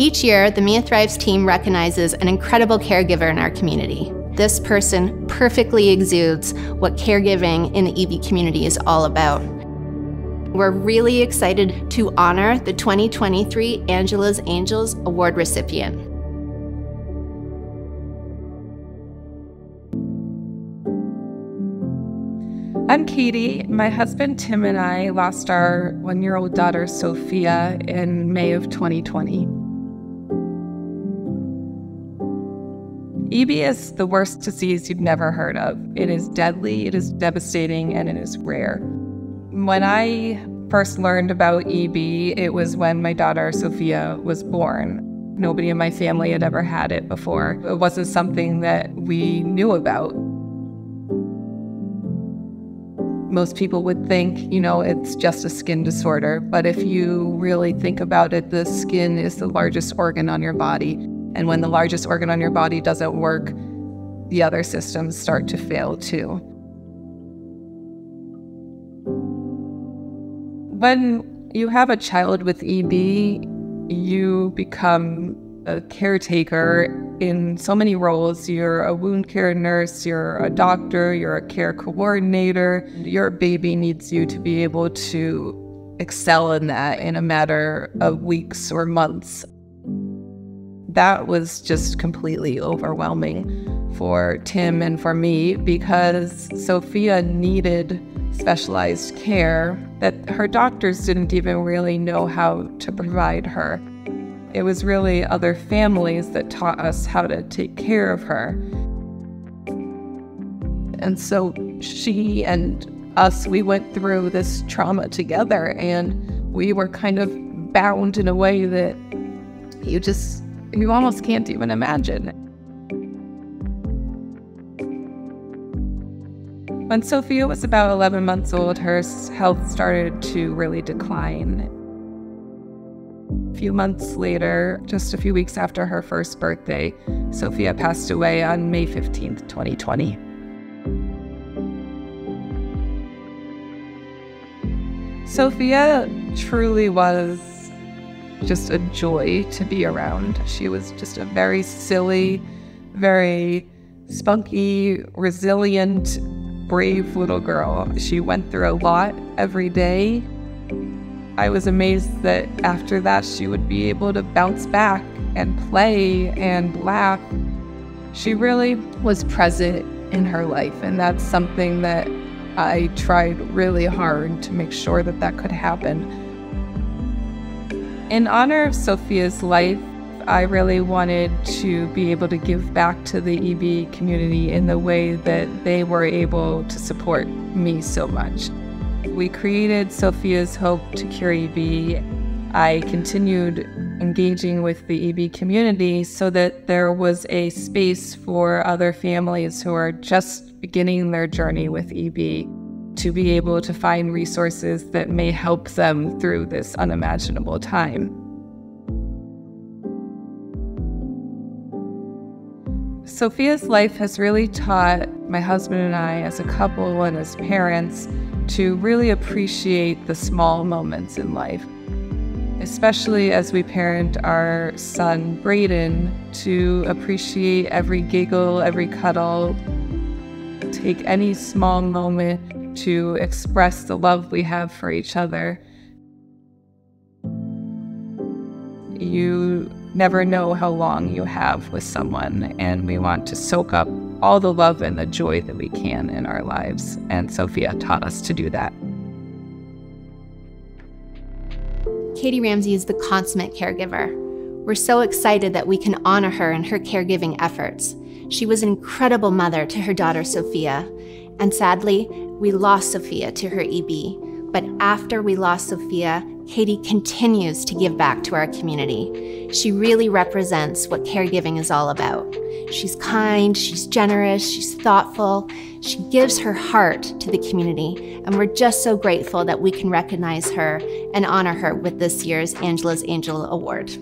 Each year, the Mia Thrives team recognizes an incredible caregiver in our community. This person perfectly exudes what caregiving in the EB community is all about. We're really excited to honor the 2023 Angela's Angels Award recipient. I'm Katie. My husband Tim and I lost our one year old daughter Sophia in May of 2020. EB is the worst disease you've never heard of. It is deadly, it is devastating, and it is rare. When I first learned about EB, it was when my daughter Sophia was born. Nobody in my family had ever had it before. It wasn't something that we knew about most people would think, you know, it's just a skin disorder. But if you really think about it, the skin is the largest organ on your body. And when the largest organ on your body doesn't work, the other systems start to fail too. When you have a child with EB, you become a caretaker in so many roles. You're a wound care nurse, you're a doctor, you're a care coordinator. Your baby needs you to be able to excel in that in a matter of weeks or months. That was just completely overwhelming for Tim and for me because Sophia needed specialized care that her doctors didn't even really know how to provide her. It was really other families that taught us how to take care of her. And so she and us, we went through this trauma together and we were kind of bound in a way that you just, you almost can't even imagine. When Sophia was about 11 months old, her health started to really decline A few months later, just a few weeks after her first birthday, Sophia passed away on May 15th, 2020. Sophia truly was just a joy to be around. She was just a very silly, very spunky, resilient, brave little girl. She went through a lot every day. I was amazed that after that she would be able to bounce back and play and laugh. She really was present in her life, and that's something that I tried really hard to make sure that that could happen. In honor of Sophia's life, I really wanted to be able to give back to the EB community in the way that they were able to support me so much. We created Sophia's Hope to Cure EB. I continued engaging with the EB community so that there was a space for other families who are just beginning their journey with EB to be able to find resources that may help them through this unimaginable time. Sophia's life has really taught my husband and I, as a couple and as parents, to really appreciate the small moments in life, especially as we parent our son, Braden, to appreciate every giggle, every cuddle, take any small moment to express the love we have for each other. You never know how long you have with someone, and we want to soak up all the love and the joy that we can in our lives. And Sophia taught us to do that. Katie Ramsey is the consummate caregiver. We're so excited that we can honor her and her caregiving efforts. She was an incredible mother to her daughter Sophia, and sadly, we lost Sophia to her EB. But after we lost Sophia, Katie continues to give back to our community. She really represents what caregiving is all about. She's kind, she's generous, she's thoughtful, she gives her heart to the community, and we're just so grateful that we can recognize her and honor her with this year's Angela's Angel Award.